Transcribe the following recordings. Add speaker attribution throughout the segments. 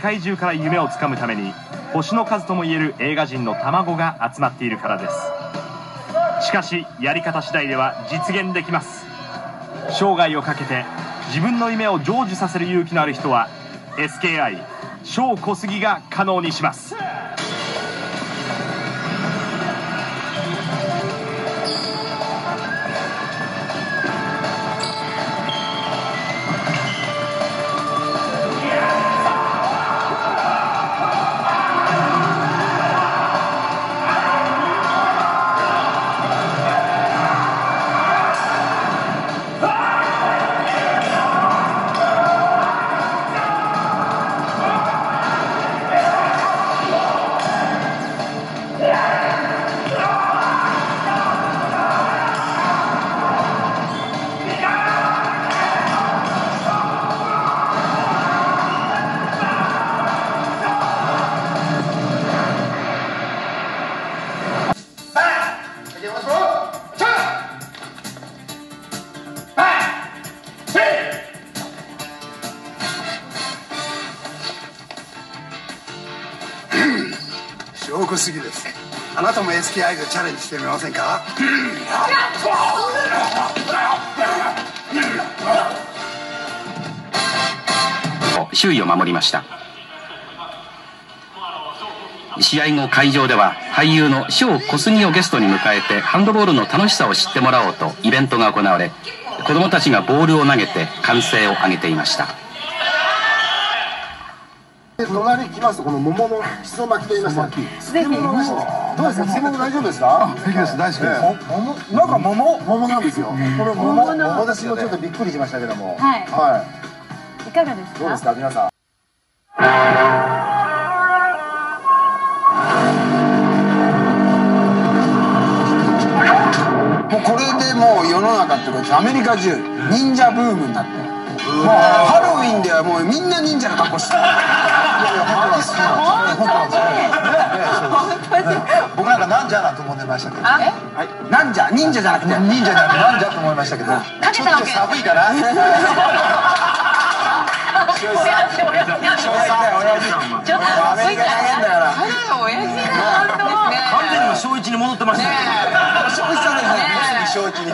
Speaker 1: 界中から夢をつかむために星の数ともいえる映画人の卵が集まっているからです。しかしやり方次第では実現できます。生涯をかけて自分の夢を成就させる勇気のある人は SKI 小小杉が可能にします。
Speaker 2: 証拠すぎです。あなたも SKI でチャレンジしてみませんか？
Speaker 3: 周囲を守りました。試合後会場では俳優の翔小杉をゲストに迎えてハンドボールの楽しさを知ってもらおうとイベントが行われ子供たちがボールを投げて歓声を上げていました。
Speaker 2: 隣に来ますとこの桃のしそ巻きと言いました漬物なしですどうですか？漬物大丈夫ですか？平気です。大好きです。桃なんか桃？桃なんですよ。これ桃桃ですよちょっとびっくりしましたけども。
Speaker 4: はい。
Speaker 2: はい。
Speaker 4: いかがですか？
Speaker 2: どうですか？皆さん。もうこれでもう世の中っていうかアメリカ中忍者ブームになって。もうハロウィンではもうみんな忍者の格好してるいやいや本当です本当です僕なんかなんじゃなと思ってましたけど。はいなんじゃ？忍者じゃなくて。忍者じゃなくてなんじゃと思いましたけど。ちょっと寒いかな
Speaker 5: 完全に小一に戻ってましたね
Speaker 2: 一に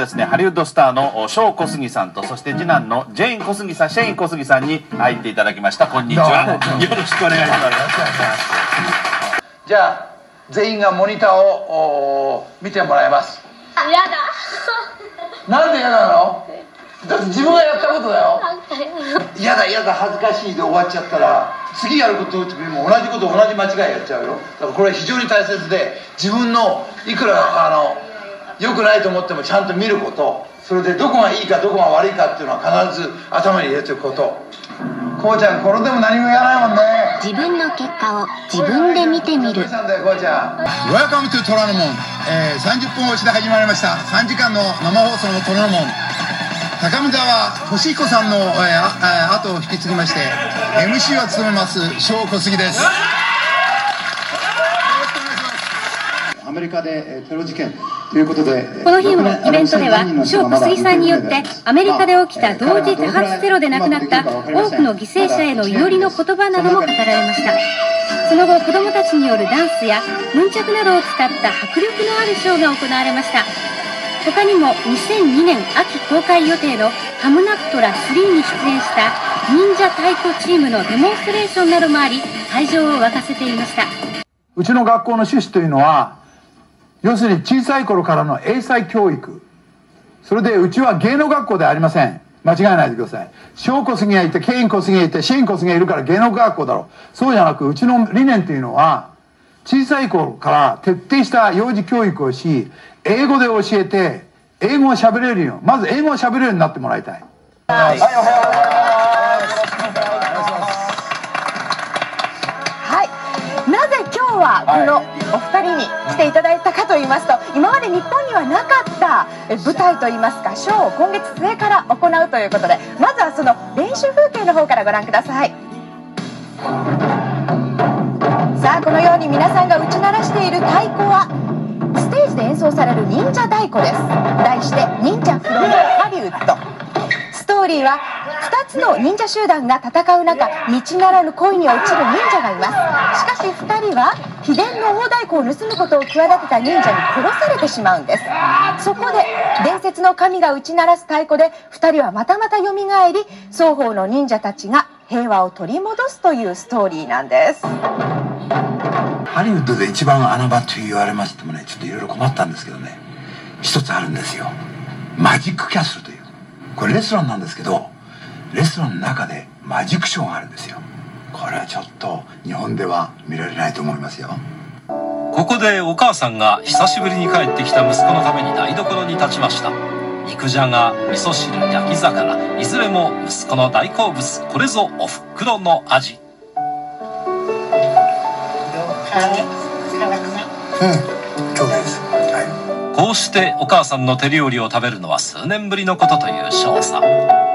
Speaker 6: ですね、ハリウッドスターのショー小杉さんとそして次男のジェーン小杉さんシェイン小杉さんに入っていただきました。こんにちは。よろしくお願いします。
Speaker 7: じゃあ全員がモニターをお見てもらいます。
Speaker 4: や
Speaker 7: なんで嫌なの？だって自分がやったことだよ。嫌。だ嫌だ恥ずかしいで終わっちゃったら次やることの時も同じこと同じ間違いやっちゃうよ。だからこれは非常に大切で自分のいくらあの良くないと思ってもちゃんと見ること。それでどこがいいかどこが悪いかっていうのは必ず頭に入れておくこと。こうちゃんこれでも何もやらないもんね。
Speaker 8: 自分の結果を自分で見てみる。
Speaker 2: Welcome to 虎ノ門、えー、30分押しで始まりました。3時間の生放送の虎ノ門高見沢俊彦さんの、えーああ後を引き継ぎまして MC を務めます翔小杉ですアメリカでえーテロ事件ということで
Speaker 4: この日のイベントでは、翔小杉さんによって、アメリカで起きた同時多発テロで亡くなった多くの犠牲者への祈りの言葉なども語られました。その後、子供たちによるダンスや、ヌンチャクなどを使った迫力のあるショーが行われました。他にも2002年秋公開予定のハムナプトラ3に出演した忍者太鼓チームのデモンストレーションなどもあり、会場を沸かせていました。
Speaker 9: うちの学校の趣旨というのは要するに小さい頃からの英才教育。それでうちは芸能学校ではありません。間違えないでください。小小杉がいてケイン小杉がいてシェイン小杉がいるから芸能学校だろう。そうじゃなくうちの理念というのは小さい頃から徹底した幼児教育をし英語で教えて英語を喋れるようまず英語を喋れるようになってもらいたい。
Speaker 10: はい、はこのお二人に来ていただいたかと言いますと今まで日本にはなかったえ舞台といいますかショーを今月末から行うということでまずはその練習風景の方からご覧ください。さあこのように皆さんが打ち鳴らしている太鼓はステージで演奏される忍者太鼓です。題して「忍者フロムハリウッド」ストーリーは2つの忍者集団が戦う中道ならぬ恋に落ちる忍者がいます。しかし2人は秘伝の大太鼓を盗むことを企てた忍者に殺されてしまうんです。そこで伝説の神が打ち鳴らす太鼓で2人はまたまた蘇り双方の忍者たちが平和を取り戻すというストーリーなんです。
Speaker 2: ハリウッドで一番穴場と言われましてもねちょっといろいろ困ったんですけどね。一つあるんですよ。マジックキャッスルという。これレストランなんですけどレストランの中でマジックショーがあるんですよ。これはちょっと日本では見られないと思いますよ。
Speaker 5: ここでお母さんが久しぶりに帰ってきた息子のために台所に立ちました。肉じゃが味噌汁焼き魚いずれも息子の大好物。これぞおふくろの味。こうしてお母さんの手料理を食べるのは数年ぶりのことという翔さ
Speaker 9: ん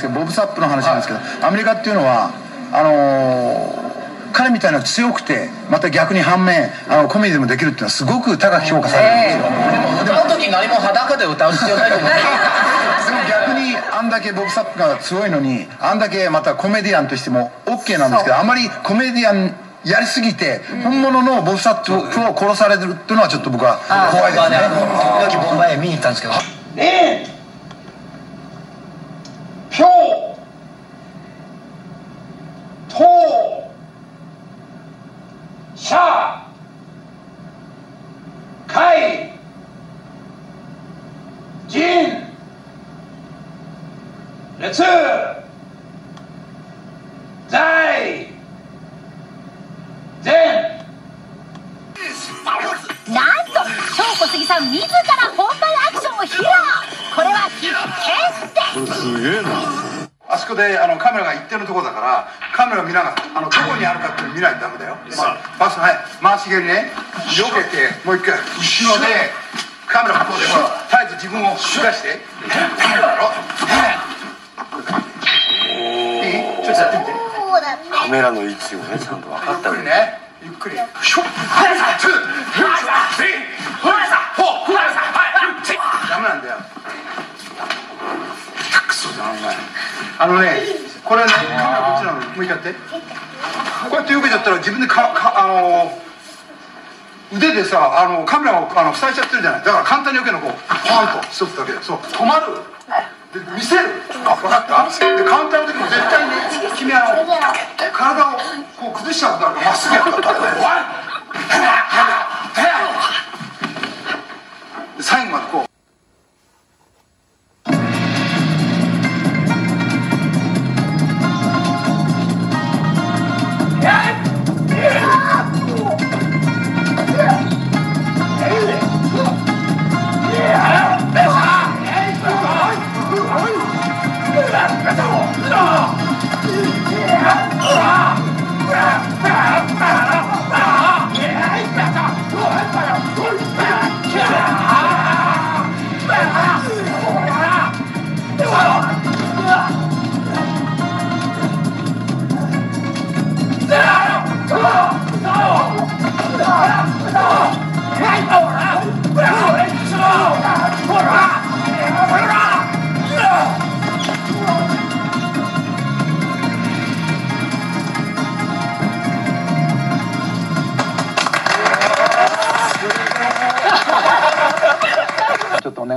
Speaker 9: ですけどボブ・サップの話なんですけどアメリカっていうのはあのー彼みたいな強くてまた逆に反面あのコメディでもできるっていうのはすごく高く評価されるんですよ、
Speaker 11: 歌う時に何も裸で歌う必要ないと思う。
Speaker 9: でも逆にあんだけボブ・サップが強いのにあんだけまたコメディアンとしても OK なんですけどあまりコメディアンやりすぎて本物のボブ・サップを殺されるっていうのはちょっと僕は怖いですね。
Speaker 11: 時々ボンバイへ見に行ったんですけど。
Speaker 7: 連票党社会人列在。前。
Speaker 12: なんと翔子杉さん自ら本番アクションを披露。これは必見です。
Speaker 9: すげえな。あそこであのカメラが一定のところだからカメラを見ながらあのどこにあるかって見ないとダメだよ、まあ、パスはい。回し蹴りね。よけてもう一回後ろでカメラこうでほら絶えず自分を出していいちょっとやって。みて
Speaker 13: カメラの位置をねちゃんと分かった
Speaker 9: ゆっくりねゆっくりシュッツースリーフォーダメなんだよクソだなお前あのねこれねカメラこっちなの向いてやってこうやってよけちゃったら自分でかかあの腕でさあのカメラをあの塞いちゃってるじゃないだから簡単によけるのこうパンと一つだけでそう止まるで見せる。あ分かった。でカウンターの時も絶対に君あの体をこう崩しちゃうことあるからまっすぐやったで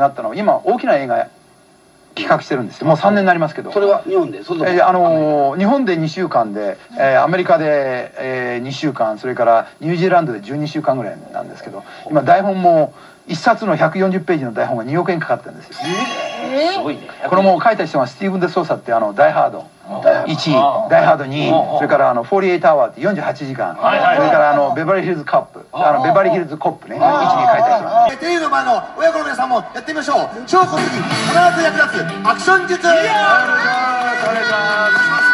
Speaker 9: ちょったのは今大きな映画企画してるんですよ。もう3年になりますけど。
Speaker 11: それは日本で？そ
Speaker 9: えーあのー日本で2週間で、えーアメリカで、え2週間それからニュージーランドで12週間ぐらいなんですけど今台本も1冊の140ページの台本が2億円かかってるんですよ。
Speaker 11: すごいね。
Speaker 9: これも書いた人がスティーブン・デ・ソーサってあの「ダイ・ハード」1ダイ・ハード2それからあの「48アワー」って48時間それからあの「ベバリーヒルズ・カップ」あの「ベバリーヒルズ・コップね」1に書いた人なんです
Speaker 14: テレビの前の親子の皆さんもやってみましょう。超小杉必ず役立つアクション術。
Speaker 9: お願いします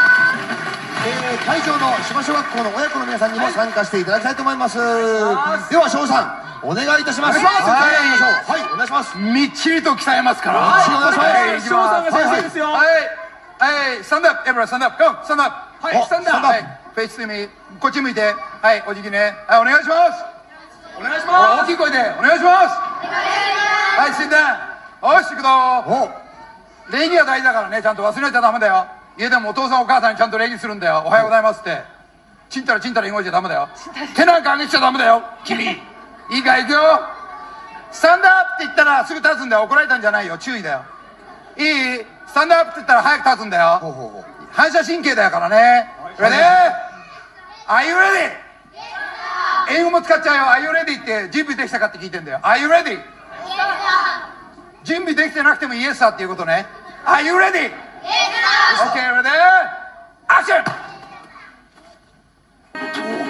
Speaker 14: 会場の芝小学校の親子の皆さんにも参加していただきたいと思います。では翔さんお願いいたします。はいお願いします。
Speaker 9: みっちりと鍛えますから。
Speaker 14: はい。お願いします。翔さんが先生ですよ。
Speaker 9: はいはいスタンドアップエブラスタンドアップゴースタンドアップはい
Speaker 14: お
Speaker 9: スタンドアップはいフェイストゥミこっち向いて。はいお辞儀ね。はいお願いします。お願いします。大きい声で。お願いします。はい死んだおし行くぞ礼儀は大事だからね。ちゃんと忘れちゃダメだよ。家でもお父さんお母さんにちゃんと礼儀するんだよ。おはようございますって。ちんたらちんたら動いちゃダメだよ。手なんか上げちゃダメだよ君。いいか行くよ。スタンドアップって言ったらすぐ立つんだよ。怒られたんじゃないよ。注意だよ。いい？スタンドアップって言ったら早く立つんだよ反射神経だからね Ready? Are you ready? 英語も使っちゃうよ Are you ready? って準備できたかって聞いてんだよ Are you ready? 準備できてなくてもイエスだっていうことね Are you ready? OK ready? アクション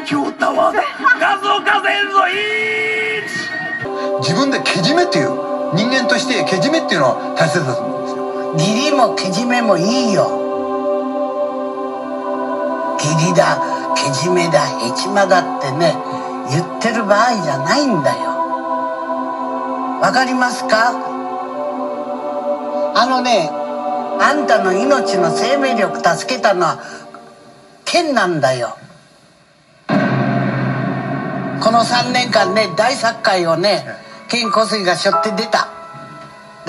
Speaker 14: 東京タワーだ
Speaker 6: 数を数えるぞ
Speaker 2: 自分でけじめっていう人間としてけじめっていうのは大切だと思う
Speaker 15: 義理もけじめもいいよ義理だけじめだヘチマだってね言ってる場合じゃないんだよわかりますかあのねあんたの命の生命力助けたのは剣なんだよこの3年間ね大作界をね剣小杉が背負って出た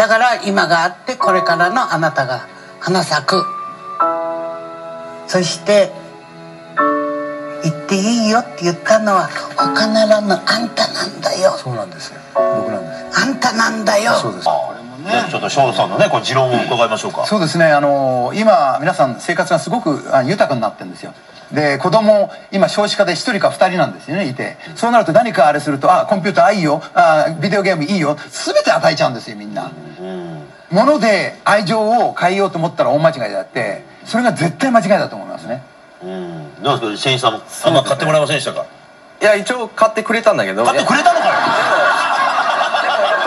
Speaker 15: だから今があってこれからのあなたが花咲く。そして言っていいよって言ったのは他ならぬあんたなんだよ。
Speaker 2: そうなんですよ。僕なんです
Speaker 15: あんたなんだよ。
Speaker 2: そうです
Speaker 6: ちょっと翔さんのねこの持論を伺いましょうか。
Speaker 2: そうですね。あの今皆さん生活がすごくあ豊かになってるんですよ。で子供今少子化で1人か2人なんですよねいて。そうなると何かあれするとあコンピューターいいよ。あビデオゲームいいよ。全て与えちゃうんですよみんな。もので愛情を変えようと思ったら大間違いであってそれが絶対間違いだと思いますね。
Speaker 6: うん。どうですか船員さんも。あんま買ってもらえませんでしたか？
Speaker 16: いや一応買ってくれたんだけど。
Speaker 6: 買ってくれたのかよ
Speaker 16: やっ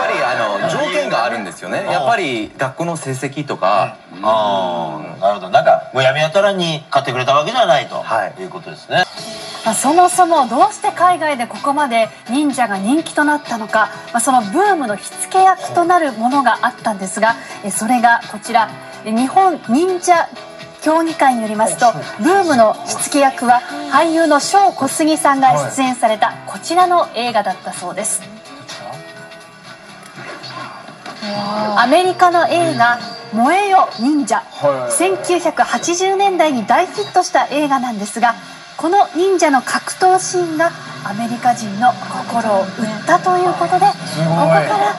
Speaker 16: ぱりあの条件があるんですよね。やっぱり学校の成績とか
Speaker 6: ああ。なるほど。なんかもうやめやたらに買ってくれたわけじゃないと、い、うことですね。
Speaker 17: まあ、そもそもどうして海外でここまで忍者が人気となったのか、まあ、そのブームの火付け役となるものがあったんですがえそれがこちら。え日本忍者協議会によりますとブームの火付け役は俳優の翔小杉さんが出演されたこちらの映画だったそうですアメリカの映画「燃えよ忍者」1980年代に大ヒットした映画なんですがこの忍者の格闘シーンがアメリカ人の心を打ったということでここから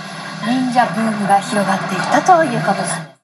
Speaker 17: 忍者ブームが広がっていったということなんです